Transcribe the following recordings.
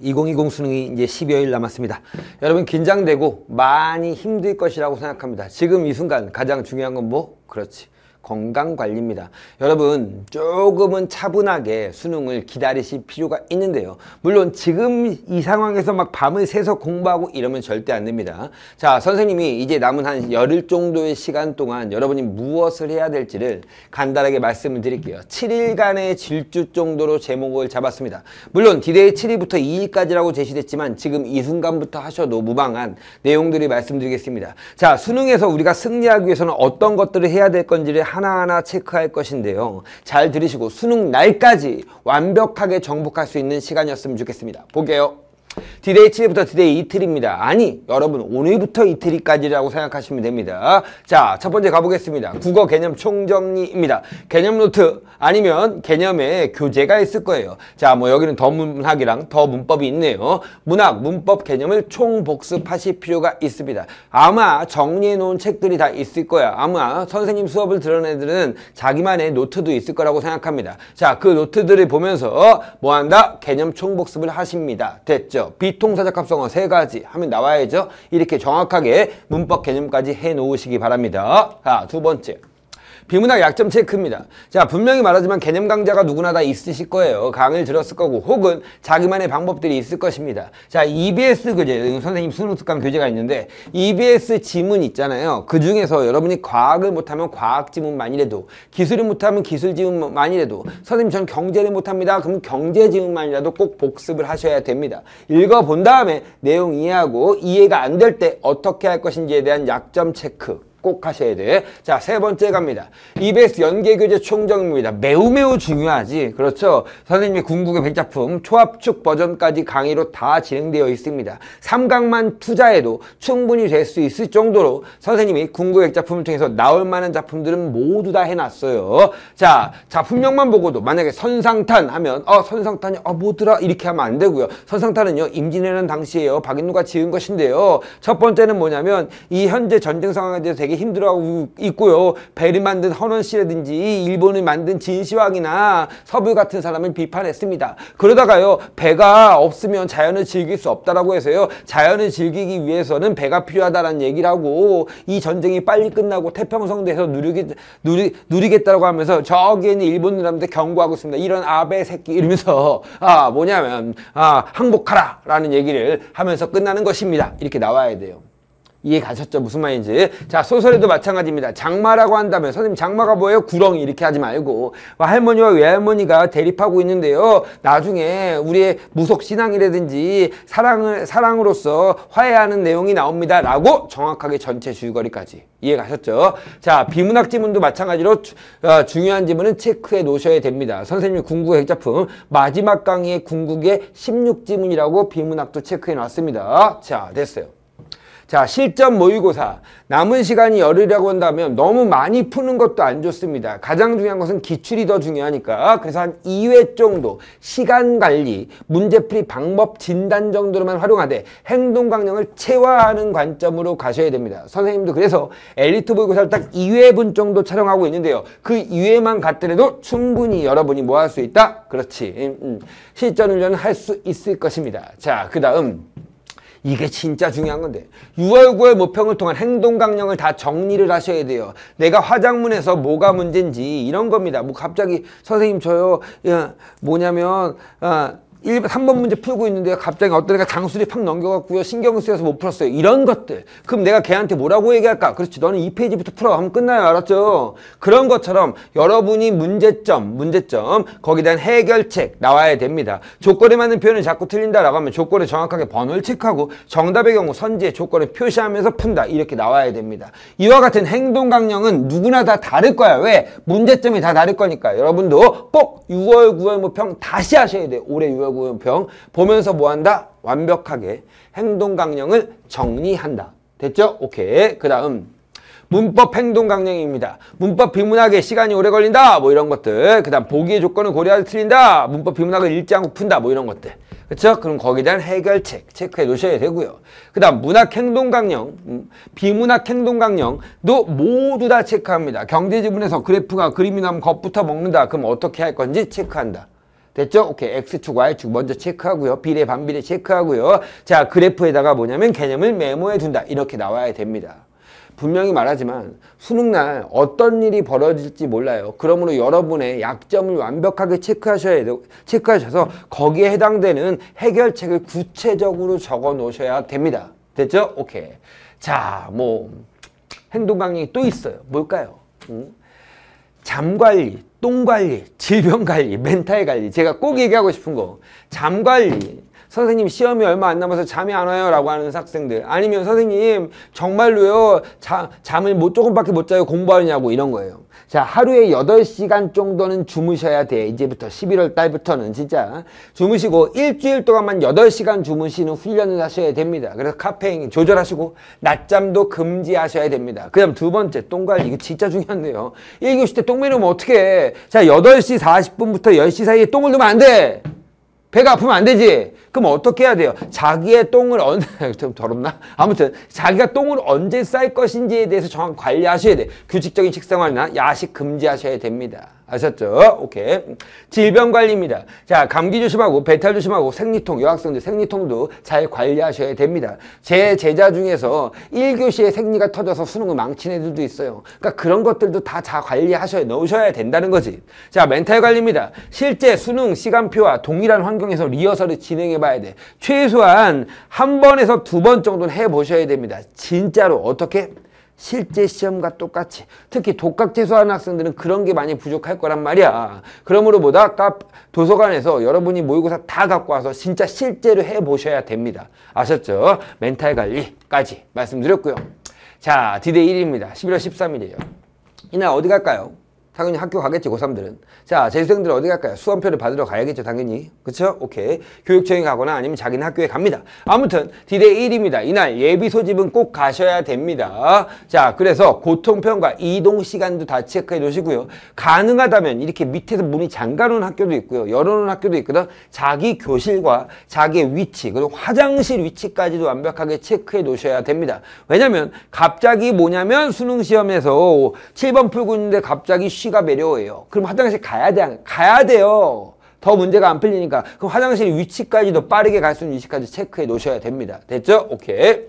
2020 수능이 이제 10여일 남았습니다. 여러분 긴장되고 많이 힘들 것이라고 생각합니다. 지금 이 순간 가장 중요한 건 뭐? 그렇지. 건강 관리입니다. 여러분 조금은 차분하게 수능을 기다리실 필요가 있는데요. 물론 지금 이 상황에서 막 밤을 새서 공부하고 이러면 절대 안 됩니다. 자 선생님이 이제 남은 한 열흘 정도의 시간 동안 여러분이 무엇을 해야 될지를 간단하게 말씀을 드릴게요. 7일간의 질주 정도로 제목을 잡았습니다. 물론 디데이 7일부터 2일까지라고 제시됐지만 지금 이 순간부터 하셔도 무방한 내용들을 말씀드리겠습니다. 자 수능에서 우리가 승리하기 위해서는 어떤 것들을 해야 될 건지를 하나하나 체크할 것인데요. 잘 들으시고 수능 날까지 완벽하게 정복할 수 있는 시간이었으면 좋겠습니다. 보게요. 디데이 7일부터 디데이 이틀입니다. 아니 여러분 오늘부터 이틀이까지라고 생각하시면 됩니다. 자 첫 번째 가보겠습니다. 국어 개념 총정리입니다. 개념 노트 아니면 개념에 교재가 있을 거예요. 자 뭐 여기는 더 문학이랑 더 문법이 있네요. 문학 문법 개념을 총복습하실 필요가 있습니다. 아마 정리해 놓은 책들이 다 있을 거야. 아마 선생님 수업을 들은 애들은 자기만의 노트도 있을 거라고 생각합니다. 자 그 노트들을 보면서 뭐 한다? 개념 총복습을 하십니다. 됐죠? 비통사적 합성어 세 가지 하면 나와야죠. 이렇게 정확하게 문법 개념까지 해 놓으시기 바랍니다. 자, 두 번째. 비문학 약점 체크입니다. 자, 분명히 말하지만 개념 강좌가 누구나 다 있으실 거예요. 강의를 들었을 거고 혹은 자기만의 방법들이 있을 것입니다. 자, EBS 교재, 선생님 수능 특강 교재가 있는데 EBS 지문 있잖아요. 그 중에서 여러분이 과학을 못하면 과학 지문만이라도 기술을 못하면 기술 지문만이라도 선생님 전 경제를 못합니다. 그럼 경제 지문만이라도 꼭 복습을 하셔야 됩니다. 읽어본 다음에 내용 이해하고 이해가 안 될 때 어떻게 할 것인지에 대한 약점 체크. 꼭 하셔야 돼. 자, 세 번째 갑니다. EBS 연계교재 총정입니다. 매우 매우 중요하지. 그렇죠? 선생님의 궁극의 백작품 초합축 버전까지 강의로 다 진행되어 있습니다. 삼강만 투자해도 충분히 될 수 있을 정도로 선생님이 궁극의 백작품을 통해서 나올 만한 작품들은 모두 다 해놨어요. 자, 작품명만 보고도 만약에 선상탄 하면 어, 선상탄이 어, 뭐더라? 이렇게 하면 안 되고요. 선상탄은요, 임진왜란 당시에요. 박인우가 지은 것인데요. 첫 번째는 뭐냐면 이 현재 전쟁 상황에 대해서 되게 힘들어하고 있고요. 베리 만든 헌원 씨라든지 일본을 만든 진시황이나 서부 같은 사람을 비판했습니다. 그러다가요. 배가 없으면 자연을 즐길 수 없다라고 해서요. 자연을 즐기기 위해서는 배가 필요하다라는 얘기를 하고 이 전쟁이 빨리 끝나고 태평성대에서 누리게, 누리, 누리겠다라고 하면서 저기에 있는 일본 사람들 경고하고 있습니다. 이런 아베 새끼 이러면서 아 뭐냐면 아 항복하라 라는 얘기를 하면서 끝나는 것입니다. 이렇게 나와야 돼요. 이해 가셨죠? 무슨 말인지. 자, 소설에도 마찬가지입니다. 장마라고 한다면, 선생님 장마가 뭐예요? 구렁이 이렇게 하지 말고, 할머니와 외할머니가 대립하고 있는데요. 나중에 우리의 무속 신앙이라든지 사랑을, 사랑으로서 화해하는 내용이 나옵니다. 라고 정확하게 전체 줄거리까지. 이해 가셨죠? 자, 비문학 지문도 마찬가지로 어, 중요한 지문은 체크해 놓으셔야 됩니다. 선생님이 궁극의 핵작품 마지막 강의의 궁극의 16지문이라고 비문학도 체크해 놨습니다. 자, 됐어요. 자, 실전 모의고사. 남은 시간이 열흘이라고 한다면 너무 많이 푸는 것도 안 좋습니다. 가장 중요한 것은 기출이 더 중요하니까. 그래서 한 2회 정도 시간 관리, 문제풀이 방법 진단 정도로만 활용하되 행동 강령을 체화하는 관점으로 가셔야 됩니다. 선생님도 그래서 엘리트 모의고사를 딱 2회분 정도 촬영하고 있는데요. 그 2회만 갔더라도 충분히 여러분이 뭐 할 수 있다? 그렇지. 음, 음. 실전 훈련을 할 수 있을 것입니다. 자, 그 다음. 이게 진짜 중요한 건데 6월 9월 모평을 통한 행동 강령을 다 정리를 하셔야 돼요. 내가 화장문에서 뭐가 문제인지 이런 겁니다. 뭐 갑자기 선생님 저요 뭐냐면 어, 1, 3번 문제 풀고 있는데 갑자기 어떤 애가 장수리 팍 넘겨갖고요. 신경 쓰여서 못 풀었어요. 이런 것들. 그럼 내가 걔한테 뭐라고 얘기할까? 그렇지. 너는 2페이지부터 풀어. 하면 끝나요. 알았죠? 그런 것처럼 여러분이 문제점, 문제점, 거기에 대한 해결책 나와야 됩니다. 조건에 맞는 표현을 자꾸 틀린다라고 하면 조건에 정확하게 번호를 체크하고 정답의 경우 선지의 조건을 표시하면서 푼다. 이렇게 나와야 됩니다. 이와 같은 행동 강령은 누구나 다 다를 거야. 왜? 문제점이 다 다를 거니까. 여러분도 꼭 6월, 9월 모평 다시 하셔야 돼요. 올해 6월, 구형평 보면서 뭐한다? 완벽하게 행동 강령을 정리한다. 됐죠? 오케이. 그 다음 문법 행동 강령입니다. 문법 비문학에 시간이 오래 걸린다. 뭐 이런 것들. 그 다음 보기의 조건을 고려하지 틀린다. 문법 비문학을 읽지 않고 푼다. 뭐 이런 것들. 그렇죠? 그럼 거기에 대한 해결책 체크해 놓으셔야 되고요. 그 다음 문학 행동 강령, 음, 비문학 행동 강령도 모두 다 체크합니다. 경제 지문에서 그래프가 그림이 나면 겉부터 먹는다. 그럼 어떻게 할 건지 체크한다. 됐죠? 오케이. X축, Y축 먼저 체크하고요. 비례, 반비례 체크하고요. 자, 그래프에다가 뭐냐면 개념을 메모해 둔다. 이렇게 나와야 됩니다. 분명히 말하지만 수능날 어떤 일이 벌어질지 몰라요. 그러므로 여러분의 약점을 완벽하게 체크하셔야 돼, 체크하셔서 거기에 해당되는 해결책을 구체적으로 적어 놓으셔야 됩니다. 됐죠? 오케이. 자, 뭐 행동 강령이 또 있어요. 뭘까요? 음? 잠 관리, 똥 관리, 질병 관리, 멘탈 관리. 제가 꼭 얘기하고 싶은 거. 잠 관리. 선생님 시험이 얼마 안 남아서 잠이 안 와요 라고 하는 학생들 아니면 선생님 정말로요 자, 잠을 뭐 조금밖에 못 자요 공부하느냐고 이런 거예요 자 하루에 8시간 정도는 주무셔야 돼. 이제부터 11월 달부터는 진짜. 주무시고 일주일 동안만 8시간 주무시는 훈련을 하셔야 됩니다. 그래서 카페인 조절하시고 낮잠도 금지하셔야 됩니다. 그 다음 두 번째 똥 관리. 이거 진짜 중요한데요. 1교시 때 똥 매려면 어떻게 해? 자 8시 40분부터 10시 사이에 똥을 넣으면 안 돼. 배가 아프면 안 되지. 그럼 어떻게 해야 돼요? 자기의 똥을 언제 좀 더럽나? 아무튼 자기가 똥을 언제 쌀 것인지에 대해서 정확히 관리하셔야 돼. 규칙적인 식생활이나 야식 금지하셔야 됩니다. 아셨죠? 오케이. 질병 관리입니다. 자, 감기 조심하고 배탈 조심하고 생리통, 여학생들 생리통도 잘 관리하셔야 됩니다. 제 제자 중에서 1교시에 생리가 터져서 수능을 망친 애들도 있어요. 그러니까 그런 것들도 다 잘 관리하셔야 넣으셔야 된다는 거지. 자, 멘탈 관리입니다. 실제 수능 시간표와 동일한 환경에서 리허설을 진행해 봐야 돼. 최소한 한 번에서 두 번 정도는 해 보셔야 됩니다. 진짜로 어떻게 실제 시험과 똑같이 특히 독학 재수하는 학생들은 그런 게 많이 부족할 거란 말이야 그러므로 보다 도서관에서 여러분이 모의고사 다 갖고 와서 진짜 실제로 해보셔야 됩니다 아셨죠? 멘탈 관리까지 말씀드렸고요 자 디데이 1입니다 11월 13일이에요 이날 어디 갈까요? 당연히 학교 가겠지 고3들은. 자 재수생들 어디 갈까요? 수험표를 받으러 가야겠죠 당연히. 그쵸? 오케이. 교육청에 가거나 아니면 자기는 학교에 갑니다. 아무튼 디데이 1입니다. 이날 예비 소집은 꼭 가셔야 됩니다. 자 그래서 교통편과 이동 시간도 다 체크해 놓으시고요. 가능하다면 이렇게 밑에서 문이 잠가 놓은 학교도 있고요. 열어놓은 학교도 있거든. 자기 교실과 자기의 위치 그리고 화장실 위치까지도 완벽하게 체크해 놓으셔야 됩니다. 왜냐면 갑자기 뭐냐면 수능 시험에서 7번 풀고 있는데 갑자기 쉬가 매려워요. 그럼 화장실 가야 돼. 가야 돼요. 더 문제가 안 풀리니까. 그럼 화장실 위치까지도 빠르게 갈 수 있는 위치까지 체크해 놓으셔야 됩니다. 됐죠? 오케이.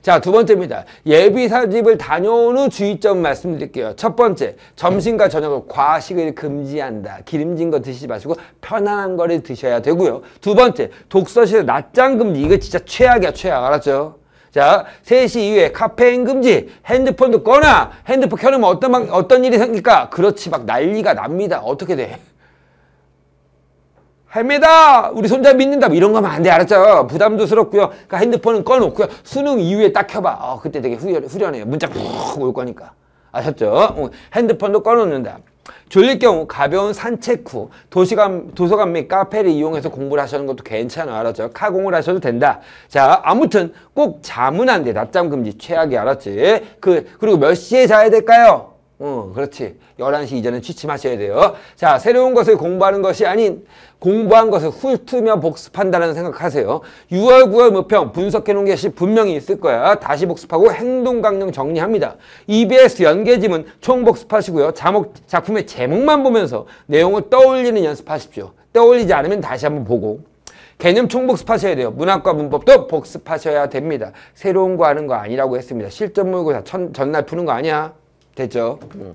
자, 두 번째입니다. 예비 사집을 다녀온 후 주의점 말씀드릴게요. 첫 번째, 점심과 저녁을 과식을 금지한다. 기름진 거 드시지 마시고 편안한 거를 드셔야 되고요. 두 번째, 독서실 낮잠 금지. 이거 진짜 최악이야, 최악. 알았죠? 자, 3시 이후에 카페인 금지, 핸드폰도 꺼놔. 핸드폰 켜놓으면 어떤, 막, 어떤 일이 생길까? 그렇지, 막 난리가 납니다. 어떻게 돼? 할매다! 우리 손자 믿는다! 뭐 이런 거 하면 안 돼. 알았죠? 부담도스럽고요. 그러니까 핸드폰은 꺼놓고요. 수능 이후에 딱 켜봐. 어, 그때 되게 후련, 후련해요. 문자 푹 올 거니까. 아셨죠? 어, 핸드폰도 꺼놓는다. 졸릴 경우 가벼운 산책 후 도시관, 도서관 및 카페를 이용해서 공부를 하시는 것도 괜찮아 알았죠? 카공을 하셔도 된다. 자 아무튼 꼭 잠은 안 돼. 낮잠 금지 최악이 알았지? 그 그리고 몇 시에 자야 될까요? 어, 그렇지. 11시 이전에 취침하셔야 돼요. 자, 새로운 것을 공부하는 것이 아닌 공부한 것을 훑으며 복습한다는 생각하세요. 6월, 9월 모평 분석해 놓은 것이 분명히 있을 거야. 다시 복습하고 행동 강령 정리합니다. EBS 연계지문 총 복습하시고요. 자목, 작품의 제목만 보면서 내용을 떠올리는 연습하십시오. 떠올리지 않으면 다시 한번 보고. 개념 총복습하셔야 돼요. 문학과 문법도 복습하셔야 됩니다. 새로운 거 하는 거 아니라고 했습니다. 실전 모의고사 전날 푸는 거 아니야. 됐죠? 음.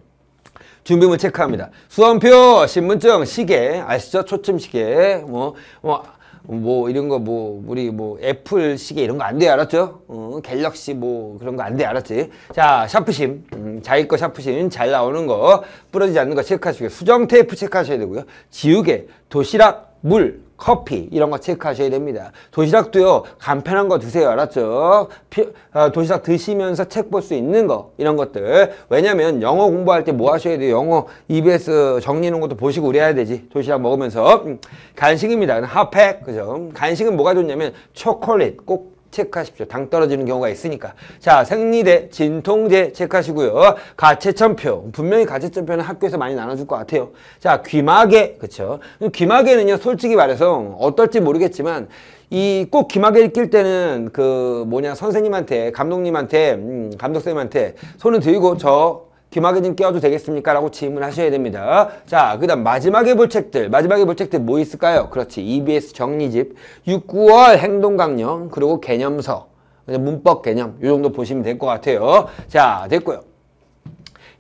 준비물 체크합니다. 수험표, 신분증, 시계, 아시죠? 초점 시계, 뭐, 뭐, 뭐, 이런 거, 뭐, 우리 뭐, 애플 시계 이런 거 안 돼, 알았죠? 어, 갤럭시 뭐, 그런 거 안 돼, 알았지? 자, 샤프심, 음, 자기 거 샤프심, 잘 나오는 거, 부러지지 않는 거 체크하시고요. 수정 테이프 체크하셔야 되고요. 지우개, 도시락, 물, 커피 이런 거 체크하셔야 됩니다. 도시락도요 간편한 거 드세요 알았죠? 피, 어, 도시락 드시면서 책 볼 수 있는 거 이런 것들 왜냐면 영어 공부할 때 뭐 하셔야 돼요? 영어 EBS 놓은 것도 보시고 그래야 되지 도시락 먹으면서 음, 간식입니다. 핫팩 그죠? 간식은 뭐가 좋냐면 초콜릿 꼭 체크하십시오. 당 떨어지는 경우가 있으니까. 자, 생리대, 진통제 체크하시고요. 가채점표. 분명히 가채점표는 학교에서 많이 나눠줄 것 같아요. 자, 귀마개. 그쵸. 귀마개는요, 솔직히 말해서 어떨지 모르겠지만, 이 꼭 귀마개를 낄 때는 그 뭐냐, 선생님한테, 감독님한테, 음, 감독쌤한테 손을 들고 저 귀마개 좀 끼워도 되겠습니까? 라고 질문하셔야 됩니다. 자, 그 다음 마지막에 볼 책들. 마지막에 볼 책들 뭐 있을까요? 그렇지. EBS 정리집, 6, 9월 행동강령, 그리고 개념서, 문법 개념 이 정도 보시면 될 것 같아요. 자, 됐고요.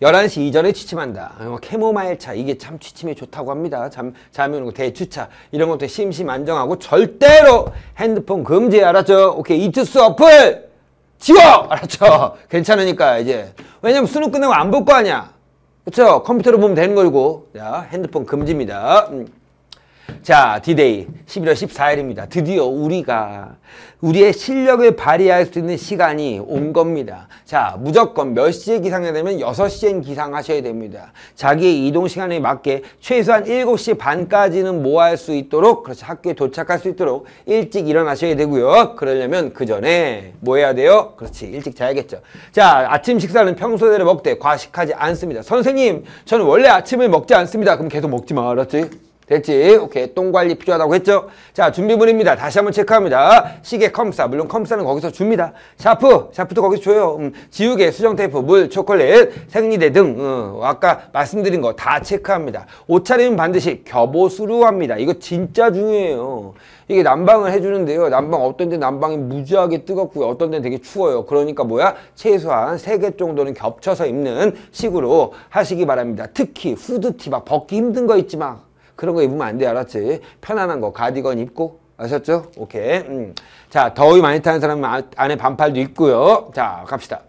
11시 이전에 취침한다. 어, 캐모마일 차 이게 참 취침에 좋다고 합니다. 잠, 잠이 오는 거 대추차 이런 것도 심신 안정하고 절대로 핸드폰 금지 알았죠? 오케이 이투스 어플 지워 알았죠? 괜찮으니까 이제 왜냐면 수능 끝나고 안 볼 거 아니야. 그렇죠? 컴퓨터로 보면 되는 거고 자 핸드폰 금지입니다. 음. 자, 디데이 11월 14일입니다. 드디어 우리가 우리의 실력을 발휘할 수 있는 시간이 온 겁니다. 자, 무조건 몇 시에 기상해야 되면 6시엔 기상하셔야 됩니다. 자기의 이동 시간에 맞게 최소한 7시 반까지는 뭐 할 수 있도록 그렇지 학교에 도착할 수 있도록 일찍 일어나셔야 되고요. 그러려면 그 전에 뭐 해야 돼요? 그렇지 일찍 자야겠죠. 자, 아침 식사는 평소대로 먹되 과식하지 않습니다. 선생님, 저는 원래 아침을 먹지 않습니다. 그럼 계속 먹지 마, 알았지? 됐지? 오케이. 똥 관리 필요하다고 했죠? 자, 준비물입니다. 다시 한번 체크합니다. 시계 컴사. 물론 컴사는 거기서 줍니다. 샤프. 샤프도 거기서 줘요. 음, 지우개, 수정 테이프, 물, 초콜릿, 생리대 등. 음, 아까 말씀드린 거 다 체크합니다. 옷차림은 반드시 겨보수로 합니다. 이거 진짜 중요해요. 이게 난방을 해주는데요. 난방 어떤 데 난방이 무지하게 뜨겁고요. 어떤 데는 되게 추워요. 그러니까 뭐야? 최소한 세 개 정도는 겹쳐서 입는 식으로 하시기 바랍니다. 특히 후드티 막 벗기 힘든 거 있지 막. 그런 거 입으면 안 돼, 알았지? 편안한 거, 가디건 입고, 아셨죠? 오케이. 음. 자, 더위 많이 타는 사람은 아, 안에 반팔도 있고요. 자, 갑시다.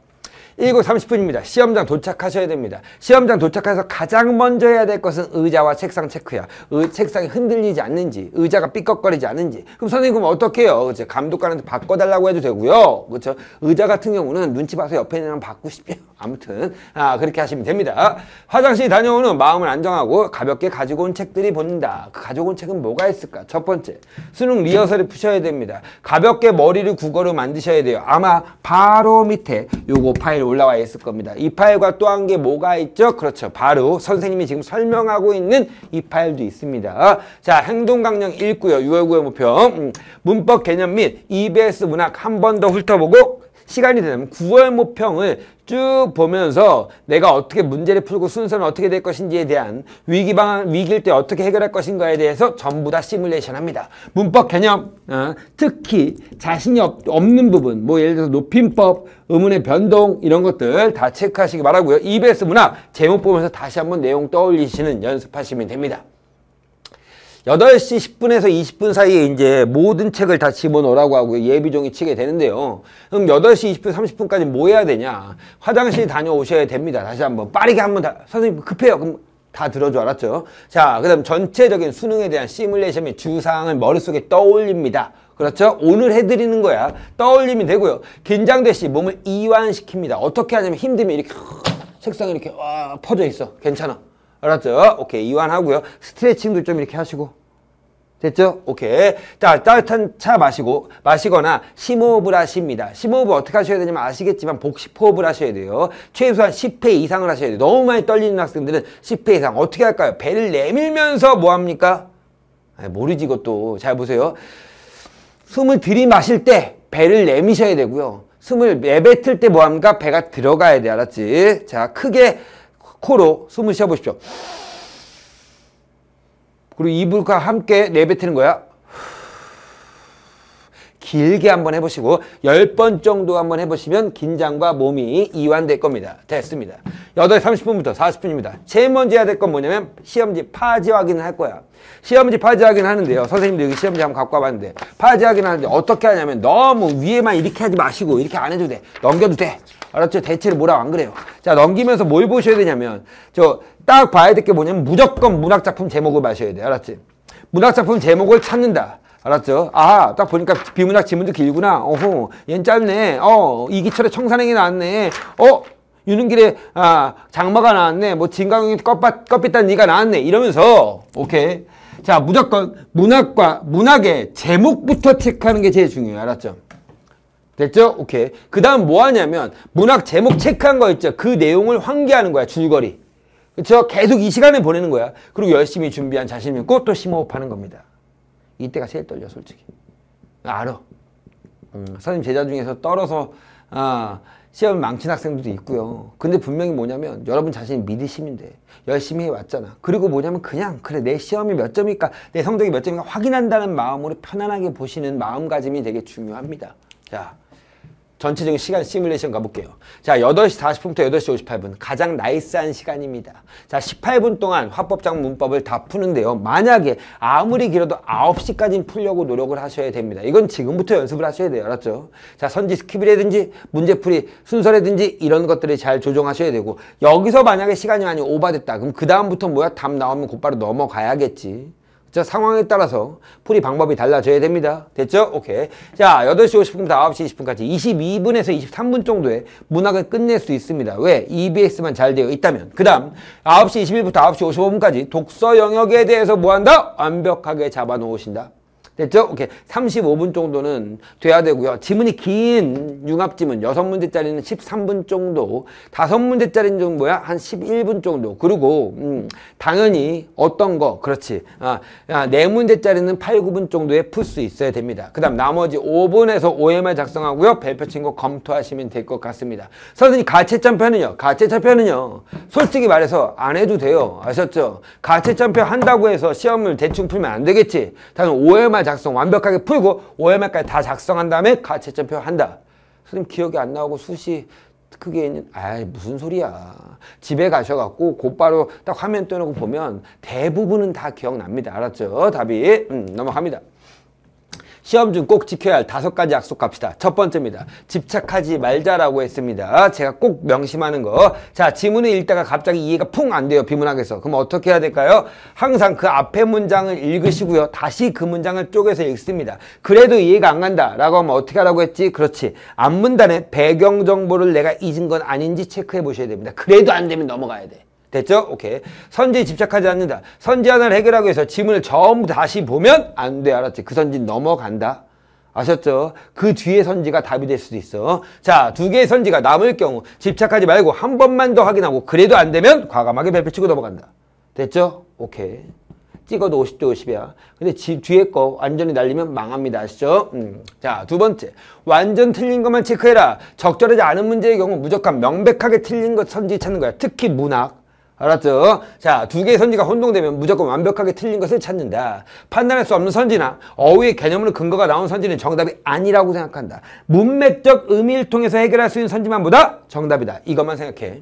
7시 30분입니다. 시험장 도착하셔야 됩니다. 시험장 도착해서 가장 먼저 해야 될 것은 의자와 책상 체크야. 의, 책상이 흔들리지 않는지, 의자가 삐걱거리지 않는지. 그럼 선생님 그럼 어떻게 해요? 그렇죠? 감독관한테 바꿔달라고 해도 되고요. 그렇죠? 의자 같은 경우는 눈치 봐서 옆에 있는 사람 바꾸십시오. 아무튼 아 그렇게 하시면 됩니다. 화장실 다녀오는 마음을 안정하고 가볍게 가지고 온 책들이 본다. 그 가지고 온 책은 뭐가 있을까? 첫 번째, 수능 리허설을 푸셔야 됩니다. 가볍게 머리를 국어로 만드셔야 돼요. 아마 바로 밑에 요거 파일 올라와 있을 겁니다. 이 파일과 또 한 게 뭐가 있죠? 그렇죠. 바로 선생님이 지금 설명하고 있는 이 파일도 있습니다. 자, 행동강령 읽고요. 6월 9일 목표. 음, 문법 개념 및 EBS 문학 한 번 더 훑어보고 시간이 되면 9월 모평을 쭉 보면서 내가 어떻게 문제를 풀고 순서는 어떻게 될 것인지에 대한 위기 방안, 위기일 때 어떻게 해결할 것인가에 대해서 전부 다 시뮬레이션 합니다. 문법 개념, 어, 특히 자신이 없, 는 부분, 뭐 예를 들어서 높임법, 의문의 변동 이런 것들 다 체크하시기 바라고요. EBS 문학 제목 보면서 다시 한번 내용 떠올리시는 연습하시면 됩니다. 8시 10분에서 20분 사이에 이제 모든 책을 다 집어넣으라고 하고 예비종이 치게 되는데요. 그럼 8시 20분, 30분까지 뭐 해야 되냐? 화장실 다녀오셔야 됩니다. 다시 한번 빠르게 한번 다, 선생님 급해요. 그럼 다 들어줘 알았죠? 자, 그 다음 전체적인 수능에 대한 시뮬레이션 및 주사항을 머릿속에 떠올립니다. 그렇죠? 오늘 해드리는 거야. 떠올리면 되고요. 긴장되시 몸을 이완시킵니다. 어떻게 하냐면 힘들면 이렇게 책상에 이렇게 와, 퍼져 있어. 괜찮아. 알았죠? 오케이. 이완하고요. 스트레칭도 좀 이렇게 하시고. 됐죠? 오케이. 자, 따뜻한 차 마시고, 마시거나 심호흡을 하십니다. 심호흡을 어떻게 하셔야 되냐면 아시겠지만 복식호흡을 하셔야 돼요. 최소한 10회 이상을 하셔야 돼요. 너무 많이 떨리는 학생들은 10회 이상. 어떻게 할까요? 배를 내밀면서 뭐 합니까? 아, 모르지, 이것도. 잘 보세요. 숨을 들이마실 때 배를 내미셔야 되고요. 숨을 내뱉을 때 뭐 합니까? 배가 들어가야 돼. 알았지? 자, 크게 코로 숨을 쉬어보십시오. 그리고 이불과 함께 내뱉는 거야. 길게 한번 해보시고 10번 정도 한번 해보시면 긴장과 몸이 이완될 겁니다. 됐습니다. 8시 30분부터 40분입니다. 제일 먼저 해야 될 건 뭐냐면 시험지 파지 확인을 할 거야. 시험지 파지 확인 하는데요. 선생님들 여기 시험지 한번 갖고 와봤는데 파지 확인 하는데 어떻게 하냐면 너무 위에만 이렇게 하지 마시고 이렇게 안 해도 돼. 넘겨도 돼. 알았죠? 대체를 뭐라고 안 그래요. 자 넘기면서 뭘 보셔야 되냐면 저 딱 봐야 될 게 뭐냐면 무조건 문학작품 제목을 마셔야 돼. 알았지? 문학작품 제목을 찾는다. 알았죠? 아, 딱 보니까 비문학 지문도 길구나. 어허, 얜 짧네. 어, 이기철의 청산행이 나왔네. 어, 유능길의 아, 장마가 나왔네. 뭐 진강용의 껍밭, 껍빛단 니가 나왔네. 이러면서 오케이. 자, 무조건 문학과 문학의 제목부터 체크하는 게 제일 중요해요. 알았죠? 됐죠? 오케이. 그 다음 뭐 하냐면 문학 제목 체크한 거 있죠? 그 내용을 환기하는 거야. 줄거리. 그렇죠? 계속 이 시간을 보내는 거야. 그리고 열심히 준비한 자신 있고 또 심호흡하는 겁니다. 이때가 제일 떨려 솔직히. 알아. 음, 선생님 제자 중에서 떨어서 아, 시험을 망친 학생들도 있고요. 근데 분명히 뭐냐면 여러분 자신이 믿으심인데 열심히 해왔잖아. 그리고 뭐냐면 그냥 그래 내 시험이 몇 점일까 내 성적이 몇 점일까 확인한다는 마음으로 편안하게 보시는 마음가짐이 되게 중요합니다. 자 전체적인 시간 시뮬레이션 가볼게요. 자, 8시 40분부터 8시 58분. 가장 nice한 시간입니다. 자, 18분 동안 화법 작문 문법을 다 푸는데요. 만약에 아무리 길어도 9시까지 풀려고 노력을 하셔야 됩니다. 이건 지금부터 연습을 하셔야 돼요. 알았죠? 자, 선지 skip이라든지 문제풀이 순서라든지 이런 것들을 잘 조정하셔야 되고 여기서 만약에 시간이 많이 오버됐다. 그럼 그 다음부터 뭐야? 답 나오면 곧바로 넘어가야겠지. 자, 상황에 따라서 풀이 방법이 달라져야 됩니다. 됐죠? 오케이. 자, 8시 50분부터 9시 20분까지 22분에서 23분 정도의 문학을 끝낼 수 있습니다. 왜? EBS만 잘 되어 있다면. 그 다음, 9시 21분부터 9시 55분까지 독서 영역에 대해서 뭐 한다? 완벽하게 잡아 놓으신다. 됐죠? 오케이. 35분 정도는 돼야 되고요. 지문이 긴 융합지문 6문제짜리는 13분 정도, 5문제짜리는 좀 뭐야? 한 11분 정도. 그리고 음, 당연히 어떤 거, 그렇지. 아, 아, 4문제짜리는 8, 9분 정도에 풀 수 있어야 됩니다. 그 다음 나머지 5분에서 OMR 작성하고요. 별표 친거 검토하시면 될 것 같습니다. 선생님 가채점표는요? 가채점표는요? 솔직히 말해서 안 해도 돼요. 아셨죠? 가채점표 한다고 해서 시험을 대충 풀면 안 되겠지. 당연 OMR 작성 완벽하게 풀고 OMR까지 다 작성한 다음에 가채점표 한다. 선생님 기억이 안 나오고 수시 그게 있는 아 무슨 소리야. 집에 가셔갖고 곧바로 딱 화면 떠놓고 보면 대부분은 다 기억납니다. 알았죠? 답이? 음, 넘어갑니다 시험 중 꼭 지켜야 할 다섯 가지 약속 갑시다. 첫 번째입니다. 집착하지 말자라고 했습니다. 제가 꼭 명심하는 거. 자, 지문을 읽다가 갑자기 이해가 풍 안 돼요. 비문학에서. 그럼 어떻게 해야 될까요? 항상 그 앞에 문장을 읽으시고요. 다시 그 문장을 쪼개서 읽습니다. 그래도 이해가 안 간다. 라고 하면 어떻게 하라고 했지? 그렇지. 앞문단에 배경 정보를 내가 잊은 건 아닌지 체크해 보셔야 됩니다. 그래도 안 되면 넘어가야 돼. 됐죠? 오케이. 선지에 집착하지 않는다. 선지 하나를 해결하기 위해서 지문을 전부 다시 보면 안 돼. 알았지? 그 선지 넘어간다. 아셨죠? 그 뒤에 선지가 답이 될 수도 있어. 자, 두 개의 선지가 남을 경우 집착하지 말고 한 번만 더 확인하고 그래도 안 되면 과감하게 별표 치고 넘어간다. 됐죠? 오케이. 찍어도 50대 50이야. 근데 지, 뒤에 거 완전히 날리면 망합니다. 아시죠? 음. 자, 두 번째. 완전 틀린 것만 체크해라. 적절하지 않은 문제의 경우 무조건 명백하게 틀린 것 선지 찾는 거야. 특히 문학. 알았죠? 자, 두 개의 선지가 혼동되면 무조건 완벽하게 틀린 것을 찾는다. 판단할 수 없는 선지나 어휘의 개념으로 근거가 나온 선지는 정답이 아니라고 생각한다. 문맥적 의미를 통해서 해결할 수 있는 선지만 보다 정답이다. 이것만 생각해.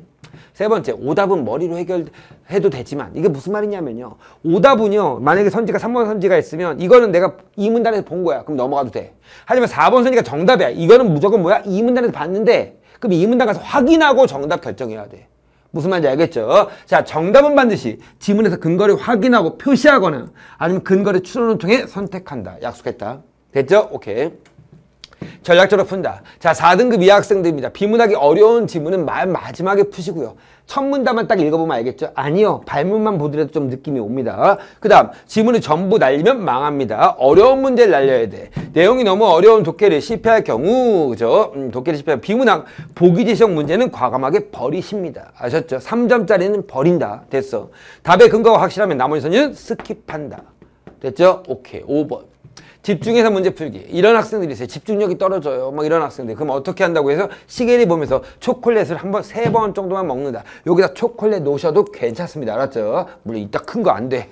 세 번째, 오답은 머리로 해결해도 되지만 이게 무슨 말이냐면요. 오답은요. 만약에 선지가 3번 선지가 있으면 이거는 내가 이 문단에서 본 거야. 그럼 넘어가도 돼. 하지만 4번 선지가 정답이야. 이거는 무조건 뭐야? 이 문단에서 봤는데 그럼 이 문단 가서 확인하고 정답 결정해야 돼. 무슨 말인지 알겠죠? 자, 정답은 반드시 지문에서 근거를 확인하고 표시하거나 아니면 근거를 추론을 통해 선택한다. 약속했다. 됐죠? 오케이. 전략적으로 푼다. 자, 4등급 이하 학생들입니다. 비문하기 어려운 지문은 말 마지막에 푸시고요. 첫 문단만 딱 읽어보면 알겠죠? 아니요. 발문만 보더라도 좀 느낌이 옵니다. 그 다음, 지문을 전부 날리면 망합니다. 어려운 문제를 날려야 돼. 내용이 너무 어려운 독해를 실패할 경우, 그죠? 음, 독해를 실패한 비문학, 보기 지식 문제는 과감하게 버리십니다. 아셨죠? 3점짜리는 버린다. 됐어. 답의 근거가 확실하면 나머지 선지는 스킵한다. 됐죠? 오케이. 5번. 집중해서 문제 풀기. 이런 학생들이 있어요. 집중력이 떨어져요. 막 이런 학생들. 그럼 어떻게 한다고 해서 시계를 보면서 초콜릿을 한 번 세 번 정도만 먹는다. 여기다 초콜릿 놓으셔도 괜찮습니다. 알았죠? 물론 이따 큰 거 안돼.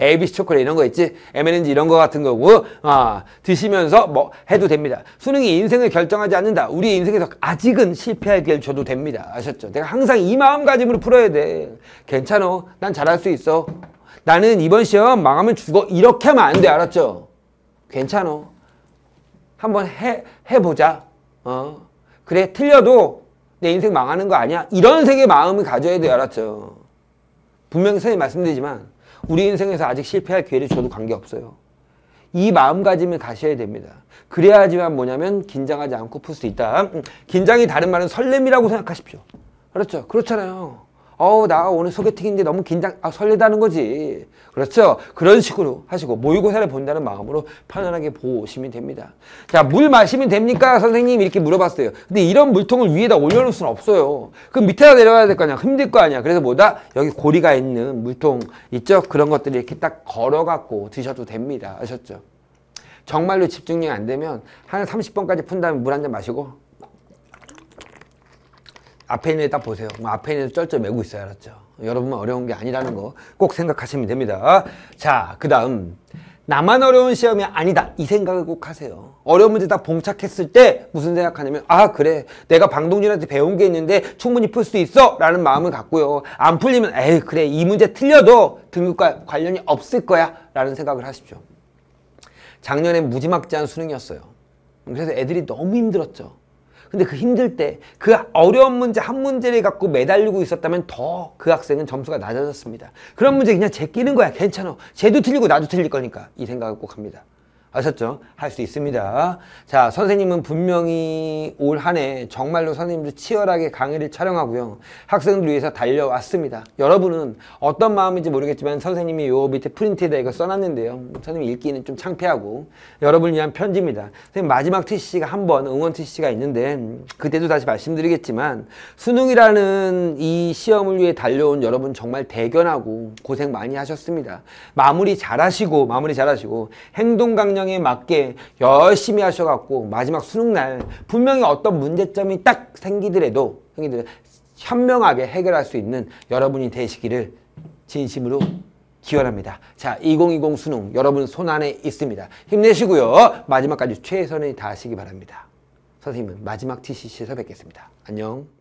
ABC 초콜릿 이런 거 있지? M&M's 이런 거 같은 거고 아 드시면서 뭐 해도 됩니다. 수능이 인생을 결정하지 않는다. 우리 인생에서 아직은 실패할 기회를 줘도 됩니다. 아셨죠? 내가 항상 이 마음가짐으로 풀어야 돼. 괜찮어 난 잘할 수 있어. 나는 이번 시험 망하면 죽어. 이렇게 하면 안 돼. 알았죠 괜찮어. 한번 해, 해보자. 어. 그래, 틀려도 내 인생 망하는 거 아니야? 이런 색의 마음을 가져야 돼, 알았죠? 분명히 선생님 말씀드리지만, 우리 인생에서 아직 실패할 기회를 줘도 관계없어요. 이 마음가짐을 가셔야 됩니다. 그래야지만 뭐냐면, 긴장하지 않고 풀 수 있다. 음, 긴장이 다른 말은 설렘이라고 생각하십시오. 그렇죠? 그렇잖아요. 어우 나 오늘 소개팅인데 너무 긴장 아 설레다는 거지. 그렇죠? 그런 식으로 하시고 모의고사를 본다는 마음으로 편안하게 보시면 됩니다. 자 물 마시면 됩니까? 선생님 이렇게 물어봤어요. 근데 이런 물통을 위에다 올려놓을 수는 없어요. 그럼 밑에다 내려가야 될 거 아니야. 힘들 거 아니야. 그래서 뭐다? 여기 고리가 있는 물통 있죠? 그런 것들을 이렇게 딱 걸어 갖고 드셔도 됩니다. 아셨죠? 정말로 집중력이 안 되면 한 30번까지 푼 다음에 물 한 잔 마시고 앞에 있는 애 딱 보세요. 뭐 앞에 있는 애 쩔쩔 매고 있어요. 알았죠? 여러분만 어려운 게 아니라는 거 꼭 생각하시면 됩니다. 자, 그 다음. 나만 어려운 시험이 아니다. 이 생각을 꼭 하세요. 어려운 문제 딱 봉착했을 때 무슨 생각하냐면 아 그래 내가 방동진한테 배운 게 있는데 충분히 풀 수 있어 라는 마음을 갖고요. 안 풀리면 에이 그래 이 문제 틀려도 등급과 관련이 없을 거야 라는 생각을 하십시오. 작년엔 무지막지한 수능이었어요. 그래서 애들이 너무 힘들었죠. 근데 그 힘들 때 그 어려운 문제 한 문제를 갖고 매달리고 있었다면 더 그 학생은 점수가 낮아졌습니다. 그런 문제 그냥 제끼는 거야. 괜찮아. 쟤도 틀리고 나도 틀릴 거니까. 이 생각을 꼭 합니다. 아셨죠? 할 수 있습니다. 자, 선생님은 분명히 올 한 해 정말로 선생님들 치열하게 강의를 촬영하고요. 학생들 위해서 달려왔습니다. 여러분은 어떤 마음인지 모르겠지만 선생님이 요 밑에 프린트에다 이거 써놨는데요. 선생님 읽기는 좀 창피하고 여러분을 위한 편지입니다. 선생님 마지막 TC가 한 번 응원 TC가 있는데 그때도 다시 말씀드리겠지만 수능이라는 이 시험을 위해 달려온 여러분 정말 대견하고 고생 많이 하셨습니다. 마무리 잘하시고 마무리 잘하시고 행동 강령 역량에 맞게 열심히 하셔갖고 마지막 수능날 분명히 어떤 문제점이 딱 생기더라도 생기더라도 현명하게 해결할 수 있는 여러분이 되시기를 진심으로 기원합니다. 자, 2020 수능 여러분 손 안에 있습니다. 힘내시고요. 마지막까지 최선을 다하시기 바랍니다. 선생님은 마지막 TCC에서 뵙겠습니다. 안녕.